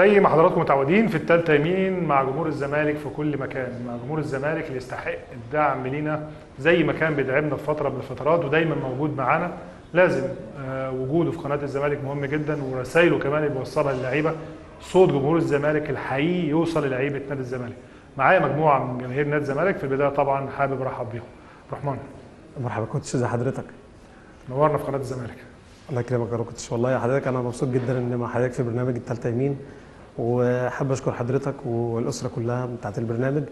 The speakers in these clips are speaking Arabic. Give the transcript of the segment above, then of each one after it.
زي ما حضراتكم متعودين في التالتة يمين مع جمهور الزمالك في كل مكان مع جمهور الزمالك اللي يستحق الدعم لينا زي ما كان بيدعمنا في فترة من الفترات ودايما موجود معانا. لازم آه، وجوده في قناة الزمالك مهم جدا ورسائله كمان اللي بيوصلها للعيبة. صوت جمهور الزمالك الحقيقي يوصل للعيبة نادي الزمالك. معايا مجموعة من جماهير نادي الزمالك في البداية طبعا حابب أرحب بيهم. رحمن. مرحبا كوتش ازي حضرتك. نورنا في قناة الزمالك. الله يكرمك يا كوتش والله يا حضرتك أنا مبسوط جدا إن مع حضرتك في برنامج التالتة يمين. وحابب أشكر حضرتك والأسرة كلها بتاعت البرنامج.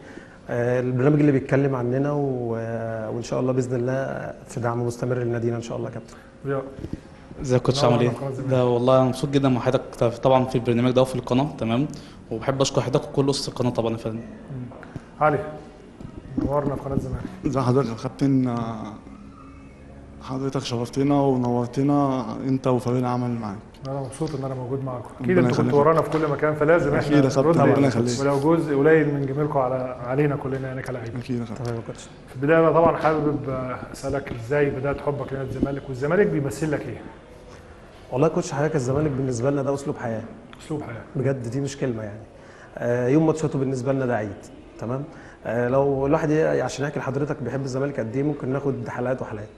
آه، البرنامج اللي بيتكلم عننا وإن شاء الله بإذن الله في دعم مستمر لنادينا إن شاء الله يا كابتن. ازيك يا كوتش عامل إيه؟ ده والله أنا مبسوط جدا مع حضرتك طبعا في البرنامج ده وفي القناة تمام؟ وبحب أشكر حضرتك وكل أسرة القناة طبعا يا فندم. علي نورنا في قناة الزمالك ازي حضرتك يا كابتن؟ آه، حضرتك شرفتنا ونورتنا أنت وفريق العمل معاك. أنا مبسوط إن أنا موجود معاكم. أكيد أنتوا كنتوا. ورانا في كل مكان فلازم إحنا نرد ربنا يخليك. ولو جزء قليل من جميلكم على علينا كلنا يعني كلاعبين أكيد يا في البداية بقى طبعا حابب أسألك إزاي بدأت حبك لنادي الزمالك؟ والزمالك بيمثل لك إيه؟ والله كوتش حضرتك الزمالك بالنسبة لنا ده أسلوب حياة. أسلوب حياة. بجد دي مش كلمة يعني. آه، يوم ماتشاته بالنسبة لنا ده عيد تمام؟ آه، لو الواحد عشان يحكي لحضرتك بيحب الزمالك قد إيه ممكن ناخد حلقات وحلقات.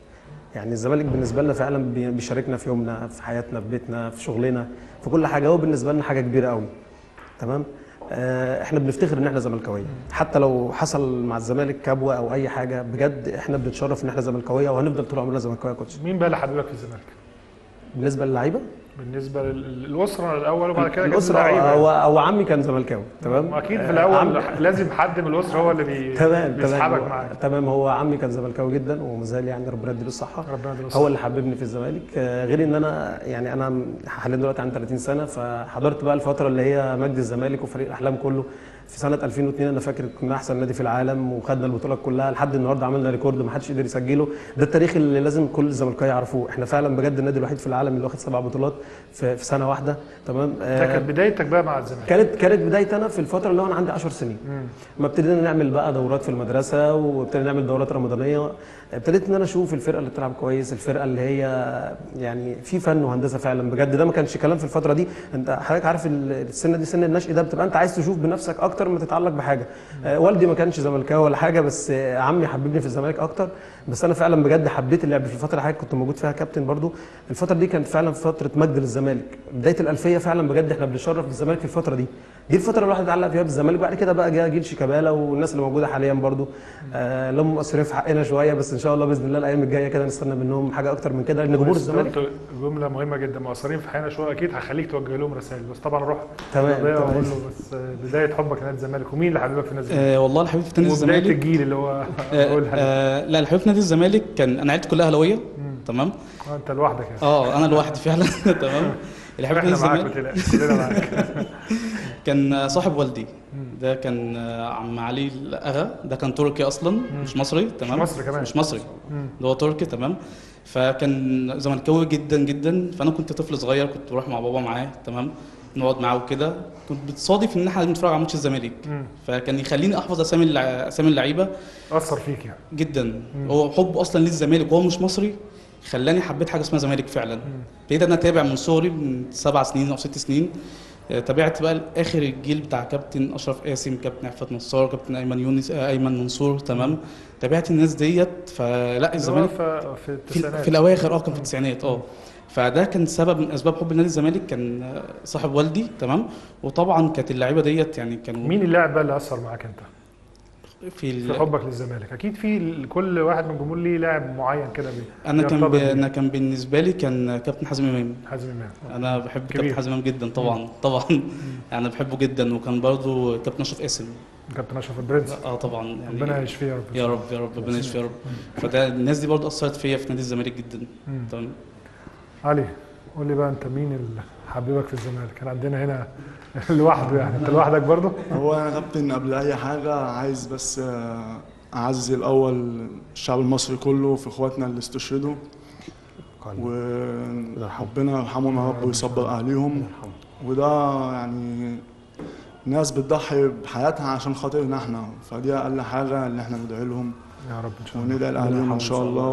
يعني الزمالك بالنسبة لنا فعلا بي- بيشاركنا في يومنا في حياتنا في بيتنا في شغلنا في كل حاجة. هو بالنسبة لنا حاجة كبيرة قوي. تمام؟ آه، إحنا بنفتخر إن إحنا زملكاوية. حتى لو حصل مع الزمالك كبوه أو أي حاجة بجد إحنا بنتشرف إن إحنا زملكاوية وهنفضل طول عمرنا زملكاوية يا كوتش. مين بقى اللي حبيبك في الزمالك؟ بالنسبة للعيبة؟ بالنسبة لل- للاسره الأول وبعد كده الأسرة. هو هو عمي كان زملكاوي تمام؟ واكيد في الأول عمي- لازم حد من الأسرة هو اللي بي... تمام بيسحبك تمام معاه تمام هو عمي كان زملكاوي جدا وما زال يعني ربنا يديله الصحة. ربنا يديله هو الصحة. اللي حببني في الزمالك. آه، غير إن أنا يعني أنا حاليا دلوقتي عندي 30 سنة فحضرت بقى الفترة اللي هي مجد الزمالك وفريق الأحلام كله. في سنة 2002 أنا فاكر كنا أحسن نادي في العالم وخدنا البطولات كلها لحد النهارده عملنا record ما حدش قدر يسجله. ده التاريخ اللي لازم كل الزملكاويه يعرفوه. إحنا فعلا بجد النادي الوحيد في العالم اللي واخد سبع بطولات في, في سنة واحدة. تمام؟ آه، كانت بدايتك بقى مع الزمالك. كانت كانت بدايتي أنا في الفترة اللي هو أنا عندي 10 سنين. ما ابتدينا نعمل بقى دورات في المدرسة وابتدينا نعمل دورات رمضانية. ابتديت إن أنا أشوف الفرقة اللي بتلعب كويس الفرقة اللي هي يعني في فن وهندسة فعلا. بجد ده ما كانش كلام في الفترة دي. أنت حضرتك عارف ال- السنة دي سن النشء ده بتبقى أنت عايز تشوف بنفسك أكتر ما تتعلق بحاجة. آه، والدي ما كانش زملكاوي ولا حاجة بس عمي حببني في الزمالك أكتر. بس أنا فعلا بجد حبيت اللعب في الفترة اللي حضرتك كنت موجود فيها كابتن برضو. الفترة دي كانت فعلا فترة مجد للزمالك. بداية الألفية فعلا بجد إحنا بنشرف بالزمالك في الفترة دي. دي الفترة اللي الواحد اتعلق فيها بالزمالك بعد كده بقى جه جيل شيكابالا والناس اللي موجودة حاليا برضو. آه اللي هم مقصرين في حقنا شوية بس إن شاء الله بإذن الله الأيام الجاية كده نستنى منهم حاجة أكتر من كده لأن جمهور الزمالك جملة مهمة جدا. مقصرين في حياتنا شوية أكيد هخليك توجه لهم رسائل بس طبعا أروح تمام،. واقول له بس آه، بداية حبك لنادي الزمالك. ومين اللي حبيبك في نادي الزمالك؟ آه والله الحبيب في نادي وبداية الزمالك. الجيل اللي هو آه قولها لي. آه لا الحبيب في نادي الزمالك كان أنا عيلتي كلها اهلاويه تمام؟ آه، أنت لوحدك يعني. آه أنا لوحدي فعلا تمام؟ ما الزمالك تقلقش كلنا معاك. كان صاحب والدي. ده كان عم علي الأغا. ده كان تركي أصلا مش مصري تمام؟ مصري كمان. مش مصري. مم. ده هو تركي تمام؟ فكان زملكاوي جدا جدا. فأنا كنت طفل صغير كنت بروح مع بابا معاه تمام؟ نقعد معاه وكده. كنت بتصادف إن إحنا بنتفرج على ماتش الزمالك. مم. فكان يخليني أحفظ أسامي أسامي اللعيبة. أثر فيك يعني. جدا. هو حبه أصلا للزمالك. وهو مش مصري خلاني حبيت حاجة اسمها زمالك فعلا. ابتديت أنا أتابع من صغري من سبع سنين أو ست سنين آه، تابعت بقى لاخر الجيل بتاع كابتن أشرف قاسم كابتن عفت نصار كابتن أيمن يونس آه، أيمن منصور تمام؟ تابعت الناس ديت فلا الزمالك في, في في, التسعينات في الأواخر آه كان في التسعينات آه. فده كان سبب من أسباب حب نادي الزمالك كان آه، صاحب والدي تمام؟ وطبعا كانت اللعيبة ديت يعني كانوا مين اللاعب بقى اللي أثر معاك أنت؟ في في. حبك للزمالك. أكيد في كل واحد من الجمهور ليه لاعب معين كده بي- أنا كان ب... أنا كان بالنسبة لي كان كابتن حازم إمام. حازم إمام. أنا بحب كبير. كابتن حازم إمام جدا طبعا طبعا. يعني بحبه جدا وكان برضو كابتن أشرف قاسم. كابتن أشرف البرنس. آه طبعا. يعني ربنا يشفيه يا رب. يا رب يا رب ربنا يشفي يا رب. فده الناس دي برضو أثرت فيا في نادي الزمالك جدا. مم. تمام. علي قول لي بقى أنت مين اللي حبيبك في الزمالك. كان عندنا هنا لوحده يعني. انت لوحدك برضه؟ هو أنا كابتن قبل أي حاجة عايز بس آه، اعزي الأول الشعب المصري كله في إخواتنا اللي استشهدوا. وربنا يرحمهم يا رب ويصبر أهليهم. وده يعني ناس بتضحي بحياتها عشان خاطرنا إحنا. فدي أقل حاجة اللي إحنا ندعي لهم. يا رب إن شاء الله. وندعي لاهاليهم إن شاء الله.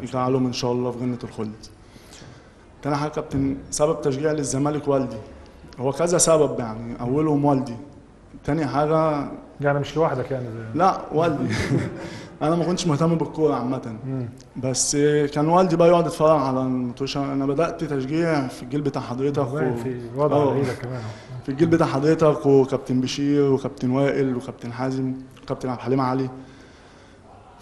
ويجعلهم إن شاء الله في جنة الخلد. تاني حاجة كابتن سبب تشجيعي للزمالك والدي. هو كذا سبب يعني أولهم والدي. تاني حاجة يعني مش لوحدك يعني لا والدي. أنا ما كنتش مهتم بالكورة عامة. بس كان والدي بقى يقعد يتفرج على الماتشات أنا بدأت تشجيع في الجيل بتاع حضرتك و... في وضع آه. كمان. في الجيل بتاع حضرتك وكابتن بشير وكابتن وائل وكابتن حازم وكابتن عبد الحليم علي.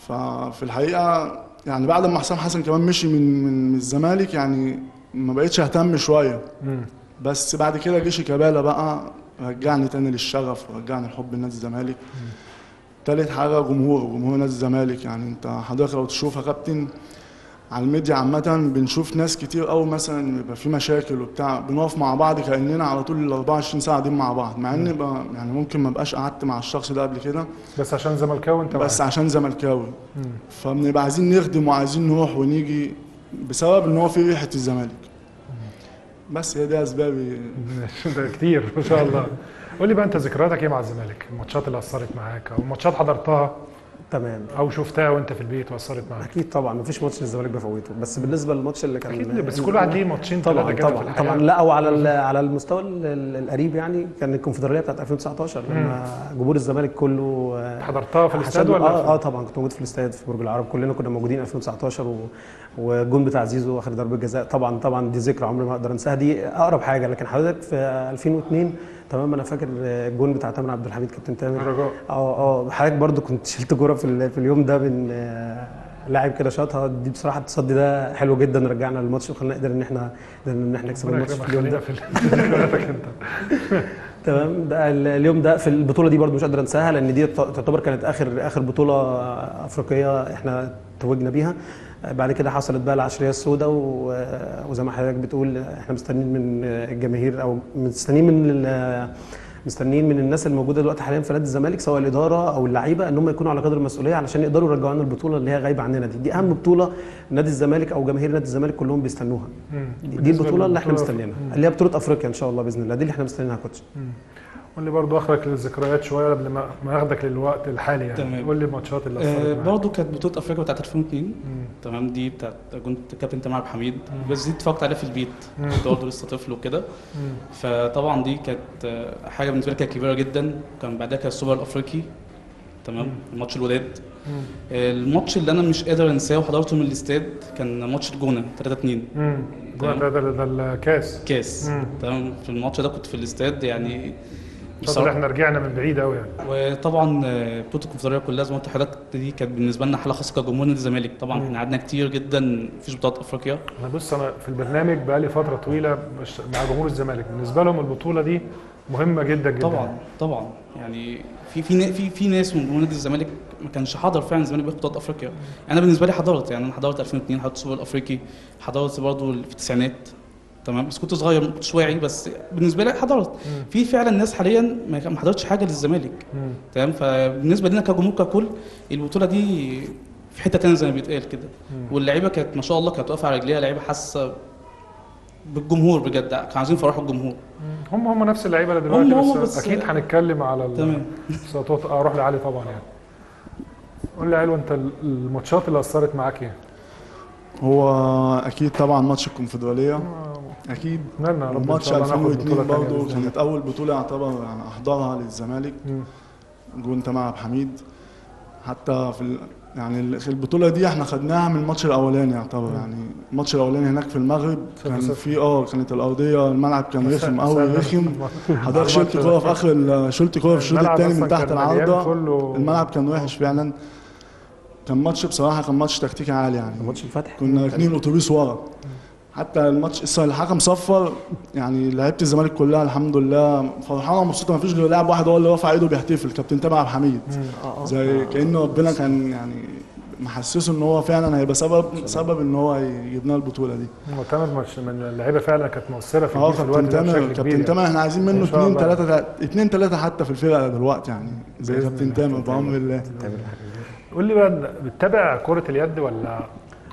ففي الحقيقة يعني بعد ما حسام حسن كمان مشي من من من الزمالك يعني ما بقتش اهتم شوية. مم. بس بعد كده جه شيكابالا بقى رجعني تاني للشغف ورجعني لحب نادي الزمالك. تالت حاجة جمهور جمهور نادي الزمالك. يعني انت حضرتك لو تشوف يا كابتن على الميديا عامة بنشوف ناس كتير قوي مثلا يبقى في مشاكل وبتاع بنقف مع بعض كأننا على طول ال 24 ساعة قاعدين مع بعض. مع إن بقى يعني ممكن ما بقاش قعدت مع الشخص ده قبل كده. بس عشان زملكاوي انت بس. عشان زملكاوي. فبنبقى عايزين نخدم وعايزين نروح ونيجي. بسبب إن هو في ريحة الزمالك. بس هي دي اسبابي كتير ما شاء الله. قول لي بقى أنت ذكرياتك إيه مع الزمالك؟ الماتشات اللي أثرت معاك أو ماتشات حضرتها؟ تمام. أو شفتها وأنت في البيت وأثرت معاك. أكيد طبعا مفيش ماتش للزمالك بفوته. بس بالنسبة للماتش اللي كان أكيد بس كل واحد ليه ماتشين طبعا كده في طبعا. طبعا لا وعلى على المستوى ال- ال- القريب يعني كان الكونفدرالية بتاعت 2019 لما جمهور الزمالك كله آه، حضرتها في الاستاد ولا؟ آه, آه طبعا كنت موجود في الاستاد في برج العرب. كلنا كنا موجودين 2019 و... والجون بتاع زيزو آخر ضربة جزاء. طبعا طبعا دي ذكرى عمري ما أقدر أنساها. دي أقرب حاجة لكن حضرتك في 2002 تمام أنا فاكر الجون بتاع تامر عبد الحميد كابتن تامر. الرجاء آه آه حضرتك برضو كنت شلت كورة في, في اليوم ده من آه، لاعب كده شاطها. دي بصراحة التصدي ده حلو جدا رجعنا للماتش وخلينا نقدر إن إحنا إن إحنا نكسب الماتش في اليوم ده. تمام. ده ال- اليوم ده في البطولة دي برضو مش قادر أنساها لأن دي تعتبر كانت آخر آخر بطولة أفريقية إحنا توجنا بيها. بعد كده حصلت بقى العشرية السوداء وزي ما حضرتك بتقول إحنا مستنيين من الجماهير أو مستنيين من مستنيين من الناس الموجودة دلوقتي حاليا في نادي الزمالك سواء الإدارة أو اللعيبة إن هم يكونوا على قدر المسؤولية علشان يقدروا يرجعوا لنا البطولة اللي هي غايبة عننا دي. دي أهم بطولة نادي الزمالك أو جماهير نادي الزمالك كلهم بيستنوها. دي البطولة اللي إحنا مستنيينها. اللي هي بطولة أفريقيا إن شاء الله بإذن الله. دي اللي إحنا مستنيينها coach. قول لي برضه آخدك للذكريات شوية قبل ما أخدك للوقت الحالي يعني. تمام. قول لي الماتشات اللي آه برضه كانت بطولة أفريقيا بتاعت 2002 مم. تمام دي بتاعت كنت كابتن تامر عبد الحميد. بس دي اتفرجت عليها في البيت. مم. كنت برضه لسه طفل وكده. مم. فطبعا دي كانت آه، حاجة بالنسبة لي كانت كبيرة جدا. كان بعدها كان السوبر الأفريقي. تمام ماتش الوداد مم. آه، الماتش اللي أنا مش قادر أنساه وحضرته من الاستاد كان ماتش الجونة 3 2 مم. ده ده ده, الكاس. كاس. مم. تمام في الماتش ده كنت في الاستاد. يعني بصراحه إحنا رجعنا من بعيد قوي يعني. وطبعا آه، بطوله الكونفدراليه كلها زي ما قلت لحضرتك دي كانت بالنسبة لنا حاله خاصة كجمهور نادي الزمالك. طبعا. إحنا قعدنا كتير جدا مفيش بطولات افريقيا أنا بص أنا في البرنامج بقالي فترة طويلة مش- مع جمهور الزمالك. بالنسبة لهم البطولة دي مهمة جدا جدا. طبعا طبعا. يعني في في في في ناس من جمهور نادي الزمالك ما كانش حاضر فعلا الزمالك بياخد بطولات أفريقيا. أنا بالنسبة لي حضرت يعني أنا حضرت 2002 حضرت السوبر الأفريقي حضرت برضه في التسعينات. تمام؟ بس كنت صغير ما كنتش واعي بس بالنسبة لي حضرت. في فعلا ناس حاليا ما حضرتش حاجة للزمالك. تمام؟ فبالنسبة لنا كجمهور ككل البطولة دي في حتة تانية زي ما بيتقال كده. واللعيبة كانت ما شاء الله كانت واقفة على رجليها لعيبة حاسة بالجمهور بجد كانوا عايزين يفرحوا الجمهور هم هم نفس اللعيبة اللي دلوقتي بس, بس- أكيد هنتكلم على تمام. السقطات أروح لعلي طبعا يعني. قول لي علي أنت ال- الماتشات اللي أثرت معاك إيه؟ هو أكيد طبعا ماتش الكونفدرالية. أكيد. اتمنى يا رب الله ناخد 2002 بطولة تانية برضه. كانت أول بطولة يعتبر يعني أحضرها للزمالك. جون تامر عبد الحميد حتى في ال... يعني البطولة دي إحنا خدناها من الماتش الأولاني يعتبر. يعني الماتش الأولاني هناك في المغرب كان. في آه كانت الأرضية الملعب كان رخم قوي. رخم. حضرتك شلت كوره في آخر شلت كوره في الشوط الثاني من تحت العارضة. الملعب كان وحش فعلا. كان ماتش بصراحة كان ماتش تكتيكي عالي يعني. ماتش الفتح كنا راكنين الاتوبيس ورا. حتى الماتش الحكم صفر. يعني لعيبة الزمالك كلها الحمد لله فرحانة ومبسوطة. ما فيش غير لاعب واحد هو اللي رافع إيده بيحتفل كابتن تامر عبد الحميد. آه آه. زي كأن ربنا كان يعني محسسه إن هو فعلا هيبقى سبب سبب إن هو يجيب لنا البطولة دي. هو تامر مش من اللعيبة فعلا كانت مؤثرة في في الوقت كابتن ده تامر بشكل كبير. كابتن. تامر إحنا عايزين منه اثنين. ثلاثة اثنين ثلاثة حتى في الفرقة دلوقتي يعني زي كابتن. تامر بأمر الله. قول لي بقى بتتابع كرة اليد ولا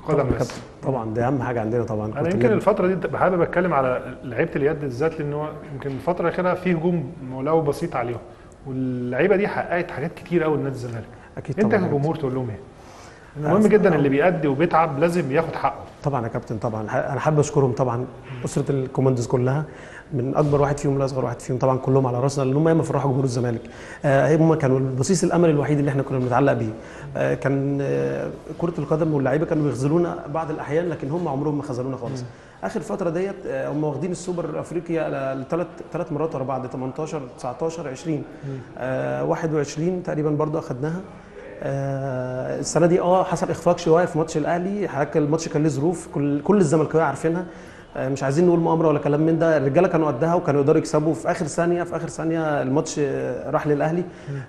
قدم بس؟ طبعا دي أهم حاجة عندنا طبعا أنا كرة يمكن اليد. الفترة دي حابب أتكلم على لعيبة اليد بالذات لأن هو يمكن الفترة الأخيرة في هجوم ولو بسيط عليهم واللعيبة دي حققت حاجات كتير قوي لنادي الزمالك أكيد أنت كجمهور تقول لهم إيه؟ مهم جدا اللي بيأدي وبيتعب لازم ياخد حقه. طبعا يا كابتن طبعا. أنا حابب أشكرهم طبعا أسرة الكوماندوز كلها. من أكبر واحد فيهم لأصغر واحد فيهم طبعا كلهم على راسنا لأن هم ياما فرحوا جمهور الزمالك. آه هم كانوا بصيص الأمل الوحيد اللي إحنا كنا بنتعلق بيه. آه كان آه كرة القدم واللعيبه كانوا بيخذلونا بعض الأحيان لكن هم عمرهم ما خذلونا خالص. آخر فترة ديت آه هم واخدين السوبر الافريقيا لثلاث ثلاث مرات ورا بعض 18 19 20 آه 21 تقريبا برضو اخذناها آه السنة دي آه حصل إخفاق شوية في ماتش الأهلي. حضرتك الماتش كان له ظروف كل كل الزملكاويه عارفينها. آه مش عايزين نقول مؤامرة ولا كلام من ده. الرجالة كانوا قدها وكانوا يقدروا يكسبوا. في آخر ثانية في آخر ثانية الماتش آه، راح للأهلي.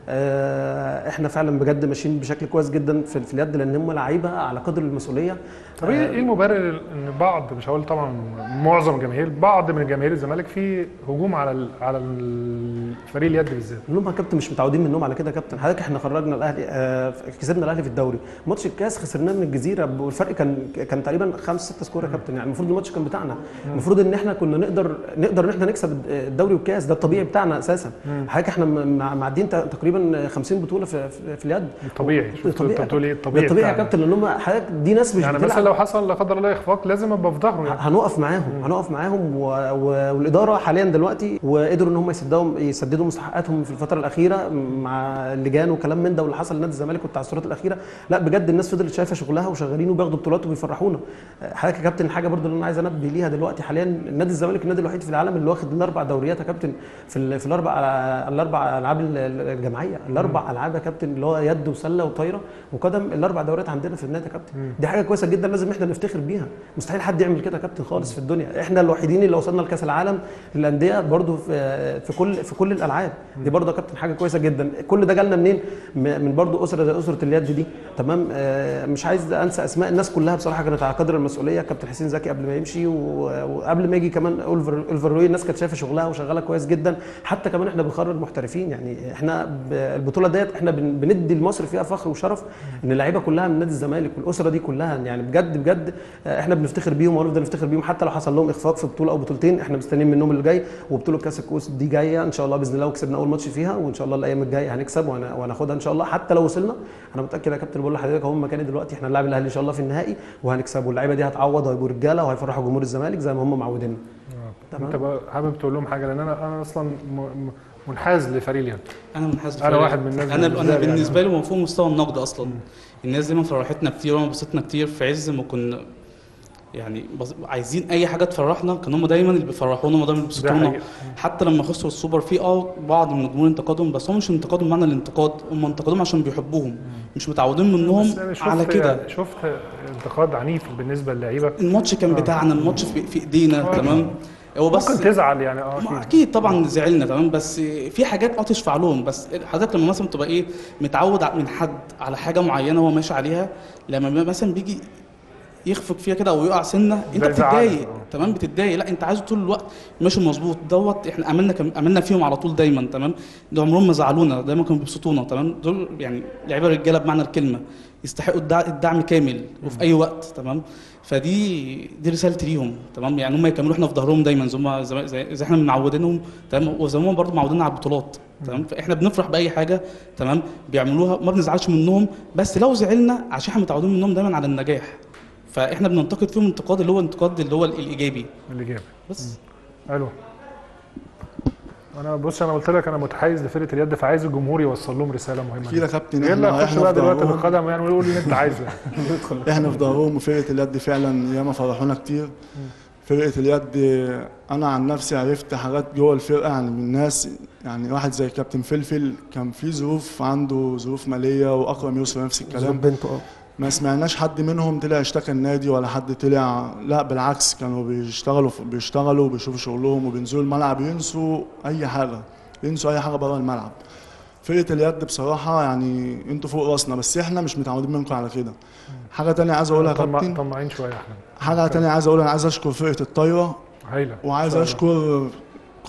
آه إحنا فعلا بجد ماشيين بشكل كويس جدا في, في اليد لأن هم لعيبة على قدر المسؤولية. طب إيه إيه المبرر ان بعض مش هقول طبعا معظم جماهير بعض من جماهير الزمالك في هجوم على ال- على الفريق اليد بالذات. لهم يا كابتن مش متعودين منهم على كده يا كابتن. حضرتك إحنا خرجنا الأهلي آه كسبنا الأهلي في الدوري. ماتش الكاس خسرناه من الجزيرة والفرق كان كان تقريبا خمس ست score يا كابتن. يعني المفروض الماتش كان بتاعنا. المفروض إن إحنا كنا نقدر نقدر إن إحنا نكسب الدوري والكاس. ده الطبيعي بتاعنا أساسا. حضرتك إحنا معديين تقريبا 50 بطولة في, في, اليد. طبيعي. ده الطبيعي. الطبيعي يا. كابتن لأن هم حضرتك دي ناس مش يعني بتلعب. لو حصل لا قدر الله إخفاق لازم أبقى في ظهره يعني. هنقف معاهم هنقف معاهم و... و... والإدارة حاليا دلوقتي وقدروا إن هم يسددوا يسددوا مستحقاتهم في الفترة الأخيرة مع اللجان وكلام من ده واللي حصل لنادي الزمالك والتعثرات الأخيرة. لا بجد الناس فضلت شايفة شغلها وشغالين وبياخدوا بطولات وبيفرحونا. حضرتك يا كابتن حاجة برضو اللي أنا عايز أنبه ليها دلوقتي حاليا نادي الزمالك النادي الوحيد في العالم اللي واخد الأربع دوريات يا كابتن في ال... في الأربع الأربع ألعاب ال- الجماعية. الأربع ألعاب يا كابتن اللي هو يد وسلة وطايرة وقدم الأربع دوريات عندنا في النادي يا كابتن. دي حاجة كويسة جدا. لازم إحنا نفتخر بيها. مستحيل حد يعمل كده كابتن خالص في الدنيا. إحنا الوحيدين اللي وصلنا لكأس العالم للأندية برضو في في كل في كل الألعاب. دي يا كابتن حاجة كويسة جدا. كل ده جالنا منين؟ من برضو أسرة زي أسرة اليد دي. تمام؟ آه، مش عايز أنسى أسماء الناس كلها بصراحة كانت على قدر المسؤولية. كابتن حسين زكي قبل ما يمشي وقبل ما يجي كمان أولفر اولفر روي الناس كانت شايفة شغلها وشغالة كويس جدا. حتى كمان إحنا بنخرج محترفين. يعني إحنا البطولة ديت إحنا بن- بندي لمصر فيها فخر وشرف إن اللعيبة كلها من نادي الزمالك والأسرة دي كلها. يعني بجد بجد آه، إحنا بنفتخر بيهم وهنفضل نفتخر بيهم حتى لو حصل لهم إخفاق في بطولة أو بطولتين إحنا مستنيين منهم اللي جاي وبطولة كأس الكؤوس دي جاية إن شاء الله بإذن الله وكسبنا أول ماتش فيها وإن شاء الله الأيام الجاية هنكسب وهن- وهناخدها إن شاء الله حتى لو وصلنا. أنا متأكد يا كابتن بقول لحضرتك اهو مكاني دلوقتي إحنا هنلاعب الأهلي إن شاء الله في النهائي وهنكسب واللعيبه دي هتعوض وهيبقوا رجالة وهيفرحوا جمهور الزمالك زي ما هم معوديننا تمام. انت بقى حابب تقول لهم حاجة؟ لأن أنا أنا أصلا م- م- منحاز لفريق اليد أنا منحاز أنا لفريق. واحد من الناس أنا بالنسبة أنا يعني. بالنسبة لي هو فوق مستوى النقد أصلا. الناس دي ما فرحتنا كتير وما بسطتنا كتير في عز ما كنا يعني عايزين أي حاجة تفرحنا كان هم دايما اللي بيفرحونا هم دايما اللي بيبسطونا. حتى لما خسروا السوبر في آه بعض من الجمهور انتقدهم بس هم مش انتقادهم معنى الانتقاد هم انتقادهم عشان بيحبوهم مش متعودين منهم على كده. شفت انتقاد عنيف بالنسبة للعيبة. الماتش كان بتاعنا الماتش في, في إيدينا آه. هو بس ممكن تزعل يعني آه ما أكيد. أكيد طبعا زعلنا تمام؟ بس في حاجات آه تشفع لهم. بس حضرتك لما مثلا تبقى إيه متعود من حد على حاجة معينة هو ماشي عليها لما مثلا بيجي يخفق فيها كده أو يقع سنة أنت بتتضايق آه. تمام؟ بتتضايق. لا أنت عايزه طول الوقت ماشي مظبوط. دوت إحنا املنا كم املنا فيهم على طول دايما تمام؟ ده عمرهم ما زعلونا دايما كانوا بيبسطونا تمام؟ دول يعني لعيبة رجالة بمعنى الكلمة يستحقوا الدع- الدعم كامل وفي أي وقت تمام؟ فدي دي رسالتي ليهم تمام؟ يعني هم يكملوا إحنا في ظهرهم دايما زي ما زي, إحنا معودينهم تمام؟ وزي ما هم برضه معودينا على البطولات تمام؟ فإحنا بنفرح بأي حاجة تمام؟ بيعملوها ما بنزعلش منهم بس لو زعلنا عشان إحنا متعودين منهم دايما على النجاح. فإحنا بننتقد فيهم انتقاد اللي هو انتقاد اللي هو الإيجابي. اللي جاب بس. ألو أنا بص أنا قلت لك أنا متحيز لفرقة اليد فعايز الجمهور يوصل لهم رسالة مهمة يا كابتن يلا خش بقى دلوقتي بالقدم يعني ويقول اللي أنت عايزه. إحنا في ظهرهم وفرقة اليد فعلا ياما فرحونا كتير. فرقة اليد أنا عن نفسي عرفت حاجات جوه الفرقة يعني من الناس. يعني واحد زي كابتن فلفل كان في ظروف عنده ظروف مالية واكرم يوسف نفس الكلام. بنته آه. ما سمعناش حد منهم طلع اشتكى النادي ولا حد طلع. لا بالعكس كانوا بيشتغلوا بيشتغلوا وبيشوفوا شغلهم وبينزلوا الملعب ينسوا أي حاجة ينسوا أي حاجة بره الملعب. فرقة اليد بصراحة يعني أنتوا فوق راسنا بس إحنا مش متعودين منكم على كده. حاجة تانية عايز أقولها يا كابتن؟ طماعين شوية إحنا. حاجة تانية عايز أقولها أنا عايز أشكر فرقة الطايرة هايلة. وعايز. أشكر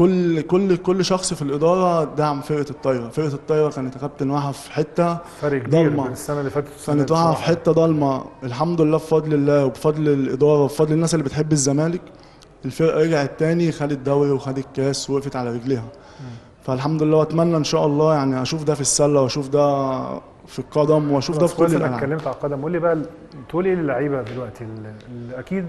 كل كل كل شخص في الإدارة دعم فرقة الطايرة. فرقة الطايرة كانت كابتن واقعه في حتة فرق. بين السنة اللي فاتت كانت واقعه في. حتة ضلمة. الحمد لله بفضل الله وبفضل الإدارة وبفضل الناس اللي بتحب الزمالك. الفرقة رجعت تاني خدت دوري وخدت كاس ووقفت على رجليها. فالحمد لله وأتمنى إن شاء الله يعني أشوف ده في السلة وأشوف ده في القدم وأشوف ده في كل الالعاب اتكلمت على القدم. قول لي بقى تقول إيه للعيبة دلوقتي؟ ال- ال- أكيد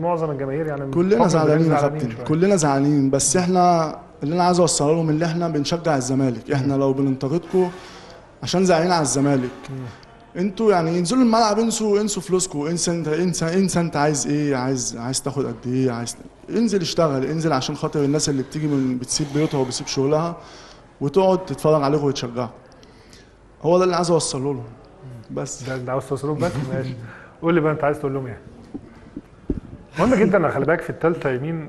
معظم الجماهير يعني كلنا زعلانين يا كابتن. كلنا زعلانين. بس إحنا اللي أنا عايز أوصله لهم اللي إحنا بنشجع الزمالك. إحنا لو بننتقدكم عشان زعلانين على الزمالك. أنتوا يعني انزلوا الملعب انسوا انسوا فلوسكم. انسى انت انسى انسى انت عايز إيه؟ عايز عايز تاخد قد إيه؟ عايز انزل اشتغل. انزل عشان خاطر الناس اللي بتيجي من بتسيب بيوتها وبتسيب شغلها وتقعد تتفرج عليكم وتشجعكم هو ده اللي عايز أوصله لهم بس. ده ده عاوز توصله بس ماشي. قول لي بقى أنت عايز تقول لهم إيه. مهم جدا أنا خلي بالك في الثالثه يمين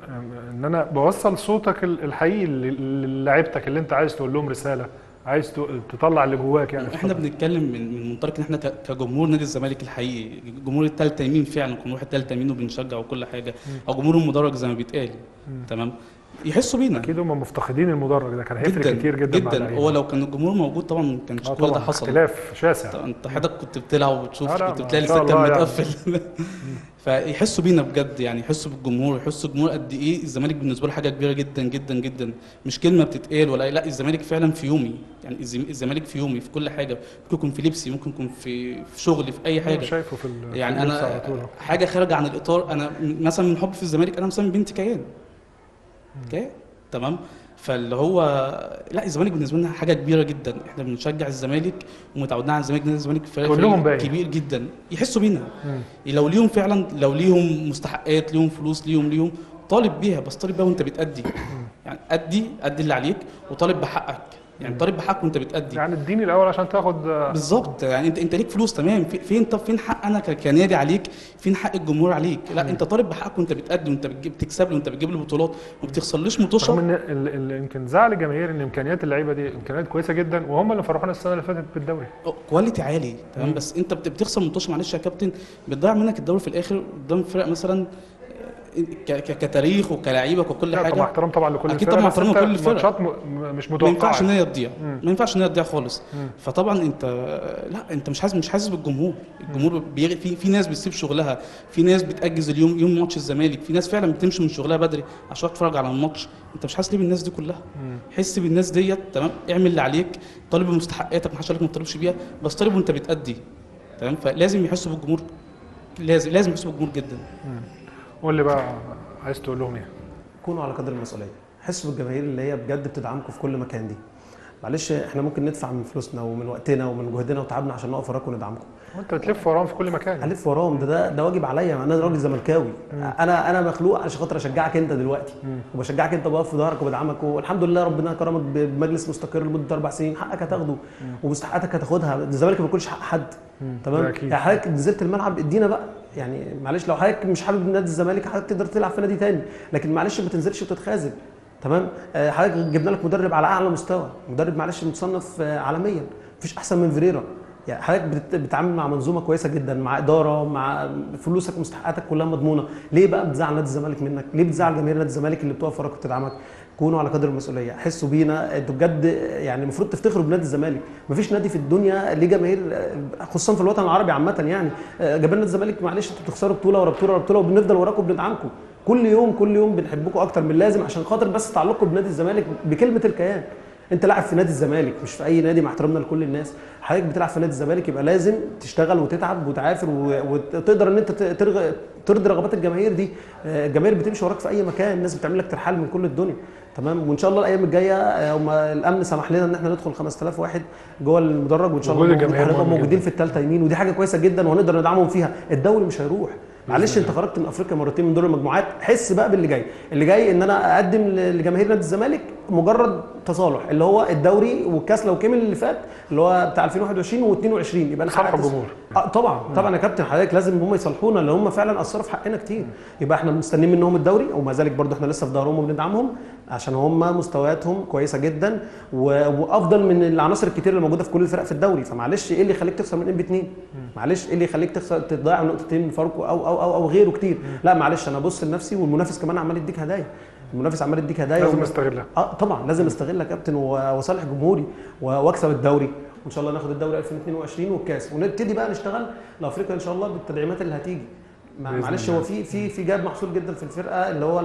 إن أنا بوصل صوتك ال- الحقيقي ل- للاعيبتك اللي أنت عايز تقول لهم رسالة عايز تطلع اللي جواك يعني إحنا. بنتكلم من من منطلق إن إحنا كجمهور نادي الزمالك الحقيقي جمهور التالتة يمين فعلا جمهور التالتة يمين وبنشجع وكل حاجة أو جمهور المدرج زي ما بيتقال. تمام؟ يحسوا بينا. أكيد هم مفتقدين المدرج ده كان هيفرق جدا كتير جدا, جدا. هو لو كان الجمهور موجود طبعا ما كانش آه كل ده حصل. اختلاف شاسع. انت حضرتك كنت بتلعب وبتشوف كنت بتلاقي الاستاد كان يعني. متقفل. فيحسوا بينا بجد يعني يحسوا بالجمهور يحسوا الجمهور قد إيه الزمالك بالنسبة له حاجة كبيرة جدا جدا جدا. مش كلمة بتتقال ولا لا الزمالك فعلا في يومي. يعني الزم- الزمالك في يومي في كل حاجة. ممكن يكون في لبسي ممكن يكون في في شغلي في أي حاجة. شايفه في يعني أنا. حاجة خارجة عن الإطار أنا مثلا من حب في الزمالك أنا مسمي بنتي كيان. أوكي؟ تمام. فاللي هو لا الزمالك بالنسبة لنا حاجة كبيرة جدا. إحنا بنشجع الزمالك ومتعودين على الزمالك الزمالك فريق. كبير جدا. يحسوا بينا. لو ليهم فعلا لو ليهم مستحقات ليهم فلوس ليهم ليهم طالب بيها. بس طالب بيها وأنت بتأدي. يعني أدي أدي اللي عليك وطالب بحقك. يعني طالب بحقك وانت بتأدي. يعني اديني الأول عشان تاخد بالظبط. يعني انت انت ليك فلوس تمام. في- فين طب فين حق أنا كنادي عليك؟ فين حق الجمهور عليك؟ لا انت طالب بحقك وانت بتأدي وانت بتجيب بتكسب لي وانت بتجيب لي بطولات وما بتخسرليش رغم مطوشه ان يمكن زعل الجماهير إن إمكانيات اللعيبة دي إمكانيات كويسة جدا وهم اللي فرحونا السنة اللي فاتت بالدوري. كواليتي عالي تمام. بس انت بت- بتخسر مطوشه معلش يا كابتن. بتضيع منك الدوري في الآخر قدام فرق مثلا كتاريخ وكلاعيبة وكل لا طبعا حاجة احترام طبعا لكل الفرق طبعا احترام لكل الفرق. ماتشات م- مش ما متوقعه ينفعش إن. هي تضيع مم. ما ينفعش إن هي تضيع خالص مم. فطبعا أنت لا أنت مش حاسس مش حاسس بالجمهور الجمهور بيغ... في في ناس بتسيب شغلها في ناس بتأجز اليوم يوم ماتش الزمالك في ناس فعلا بتمشي من شغلها بدري عشان تتفرج على الماتش أنت مش حاسس ليه بالناس دي كلها مم. حس بالناس ديت تمام اعمل اللي عليك طالب بمستحقاتك ما حدش لك ما تطالبش بيها بس طالب وأنت بتأدي تمام فلازم يحسوا بالجمهور لازم لازم يحسوا بالجمهور جدا قول لي بقى عايز تقول لهم إيه؟ كونوا على قدر المسؤولية. حسوا بالجماهير اللي هي بجد بتدعمكم في كل مكان دي. معلش إحنا ممكن ندفع من فلوسنا ومن وقتنا ومن جهدنا وتعبنا عشان نقف وراكم وندعمكم. وأنت بتلف وراهم في كل مكان. الف وراهم. ده ده, ده واجب عليا. أنا راجل زملكاوي. أنا أنا مخلوق عشان خاطر أشجعك أنت دلوقتي. وبشجعك أنت بقف في ظهرك وبدعمك. والحمد لله ربنا كرمك بمجلس مستقر لمدة أربع سنين. حقك هتاخده. ومستحقاتك هتاخدها. الزمالك ما بياكلش حق حد تمام. يعني حضرتك نزلت الملعب ادينا بقى. يعني معلش لو حضرتك مش حابب نادي الزمالك حضرتك تقدر تلعب في نادي تاني لكن معلش ما تنزلش وتتخاذل تمام؟ آه، حضرتك جبنا لك مدرب على أعلى مستوى مدرب معلش متصنف آه، عالميا مفيش أحسن من فيريرا. يعني حضرتك بتت- بتتعامل مع منظومة كويسة جدا مع إدارة مع فلوسك ومستحقاتك كلها مضمونة. ليه بقى بتزعل نادي الزمالك منك؟ ليه بتزعل جماهير نادي الزمالك اللي بتقف وراك وبتدعمك؟ كونوا على قدر المسؤولية. حسوا بينا. أنتوا بجد يعني المفروض تفتخروا بنادي الزمالك. مفيش نادي في الدنيا ليه جماهير خصوصا في الوطن العربي عامة يعني جماهير نادي الزمالك معلش أنتوا بتخسروا بطولة ورا بطولة ورا بطولة وبنفضل وراكم وبندعمكم. كل يوم كل يوم بنحبكم أكتر من اللازم عشان خاطر بس تعلقكم بنادي الزمالك بكلمة الكيان. انت لاعب في نادي الزمالك مش في اي نادي مع احترامنا لكل الناس. حضرتك بتلعب في نادي الزمالك يبقى لازم تشتغل وتتعب وتعافر وتقدر ان انت. ترضي رغبات الجماهير دي. آه، الجماهير بتمشي وراك في اي مكان الناس بتعمل لك ترحال من كل الدنيا. تمام؟ وان شاء الله الأيام الجاية آه، هم الامن سمح لنا ان إحنا ندخل 5000 واحد جوه المدرج وان شاء الله هنبقى موجودين. في الثالثه يمين. ودي حاجة كويسة جدا وهنقدر ندعمهم فيها. الدوري مش هيروح. معلش انت خرجت من أفريقيا مرتين من دور المجموعات. حس بقى باللي جاي. اللي جاي ان أنا اقدم لجماهير نادي الزمالك مجرد تصالح اللي هو الدوري والكاس لو كمل اللي فات اللي هو بتاع 2021 و22 يبقى أنا صالح الجمهور. آه طبعا طبعا يا كابتن حضرتك لازم هم يصالحونا لأن هم فعلا أثروا في حقنا كتير. يبقى إحنا مستنيين منهم الدوري وما ذلك برضه إحنا لسه في ظهرهم وبندعمهم عشان هم مستوياتهم كويسة جدا. وأفضل من العناصر الكتير اللي موجودة في كل الفرق في الدوري. فمعلش إيه اللي يخليك تخسر من إم بي 2 معلش إيه اللي يخليك تخسر تضيع نقطتين من فاركو أو أو أو, أو غيره كتير؟ لا معلش أنا ابص لنفسي والمنافس كمان عمال يديك هدايا. المنافس عمال يديك هدايا لازم نستغلها آه طبعا لازم استغل يا كابتن واصالح جمهوري واكسب الدوري. وإن شاء الله ناخد الدوري 2022 والكاس. ونبتدي بقى نشتغل لأفريقيا إن شاء الله بالتدعيمات اللي هتيجي. معلش. هو في في في جاب محصول جدا في الفرقة اللي هو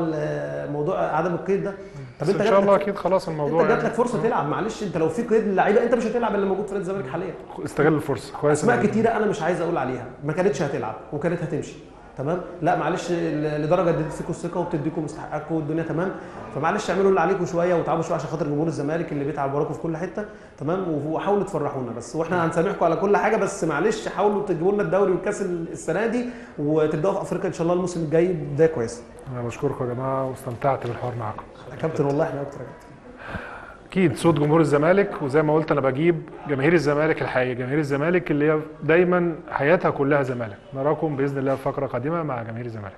موضوع عدم القيد ده. طب أنت إن شاء الله أكيد خلاص الموضوع أنت جات يعني. لك فرصه تلعب. معلش أنت لو في قيد للعيبة أنت مش هتلعب اللي موجود في نادي الزمالك حاليا. استغل الفرصة. كويس أسماء كتيرة أنا مش عايز أقول عليها. ما كانتش هتلعب وكانت هتمشي. تمام؟ لا معلش اديت فيكم الثقة وبتديكم مستحقاتكم والدنيا تمام. فمعلش اعملوا اللي عليكم شوية وتعبوا شوية عشان خاطر جمهور الزمالك اللي بيتعب وراكم في كل حتة تمام؟ وحاولوا تفرحونا بس. وإحنا هنسامحكم على كل حاجة بس معلش حاولوا تجيبوا لنا الدوري والكاس السنة دي وتبدأوا في أفريقيا إن شاء الله الموسم الجاي. بدايه كويسه أنا بشكركم يا جماعة واستمتعت بالحوار معاكم. يا كابتن والله إحنا أكتر يا كابتن. أكيد صوت جمهور الزمالك وزي ما قلت أنا بجيب جماهير الزمالك الحقيقيه جماهير الزمالك اللي هي دايما حياتها كلها زمالك. نراكم بإذن الله في فقرة قادمة مع جماهير الزمالك.